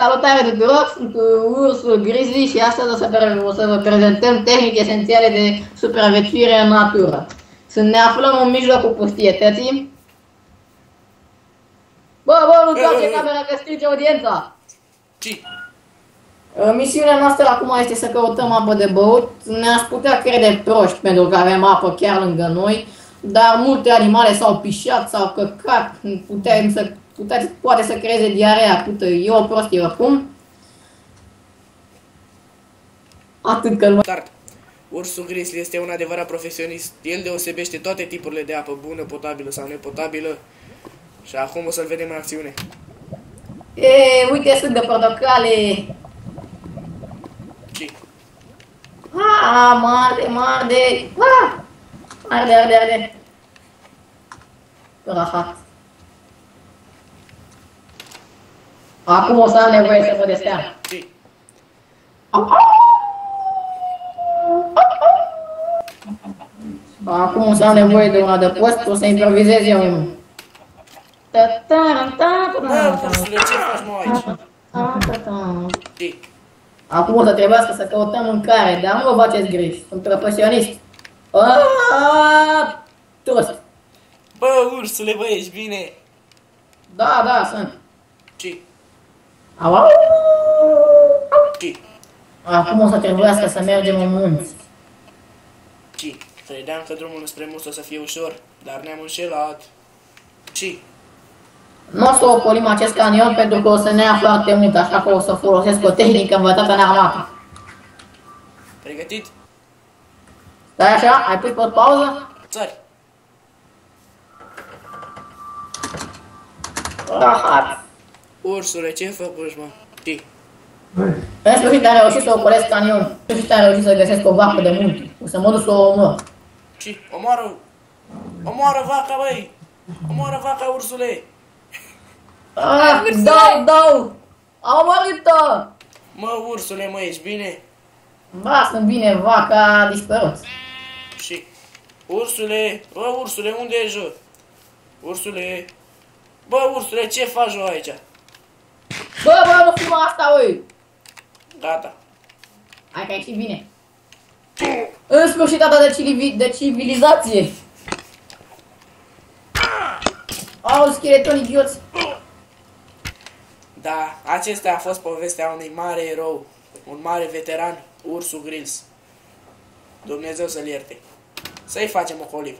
Salutare tuturor, sunt Ursul Grizzly și astăzi o să, o să vă prezentăm tehnici esențiale de supraviețuire în natură. Sunt ne aflăm în mijlocul pustietății. Bă, bă, nu trage camera că strice audiența! Ce? Misiunea noastră acum este să căutăm apă de băut. Ne-ați putea crede proști pentru că avem apă chiar lângă noi, dar multe animale s-au pișat, s-au căcat, putem să puteți, poate să creeze diarea acută. E o prostie oricum. Atât că nu... Start. Ursul grizzly este un adevărat profesionist. El deosebește toate tipurile de apă bună, potabilă sau nepotabilă. Și acum o să-l vedem în acțiune. E, uite, sunt de portocale. Ce? Ah, marde, marde. Ah! Arde, arde, arde. Rahat. Acum o să am nevoie să vă destea. Ce? Acum o să am nevoie de un adăpost, o să improvizez eu unul. Bă, ursule, ce faci mă aici? Ce? Acum o să trebuiască să căutăm mâncare, dar nu vă faceți griji, sunt profesionist. Aaaa, tost. Bă, ursule, bă, ești bine? Da, da, sunt. Ce? Au, au. Ce? Acum o să trebuiască să mergem în munți. Ce? Credeam că drumul spre mus o să fie ușor, dar ne-am înșelat. Ce? Nu o să ocolim acest canion pentru că o să ne ia foarte mult, așa că o să folosesc o tehnică învățată în armată. Pregătit? Stai așa, ai pus pe pauză? Țări! Rahat. Ursule, ce făcuși, mă? Ce? În sfârșit am reușit să ocolesc canion. În sfârșit am reușit să găsesc o vacă de munte. O să mă duc să o omor. Ce? Omoară! Omoară vaca, băi! Omoară vaca, ursule! Ah, dau, dau! Am omorât-o! Mă, ursule, mă, ești bine? Ba, sunt bine, vaca a dispărut. Și... Ursule, bă, ursule, unde e jo? Ursule... Bă, ursule, ce faci jo aici? Bă, bă, nu filma asta, ui! Gata. Hai că ai și bine. În sfârșit data de, civili de civilizație. Au, scheletoni idioți. Da, acesta a fost povestea unui mare erou, un mare veteran, Ursul Grills. Dumnezeu să-l ierte. Să-i facem o colivă.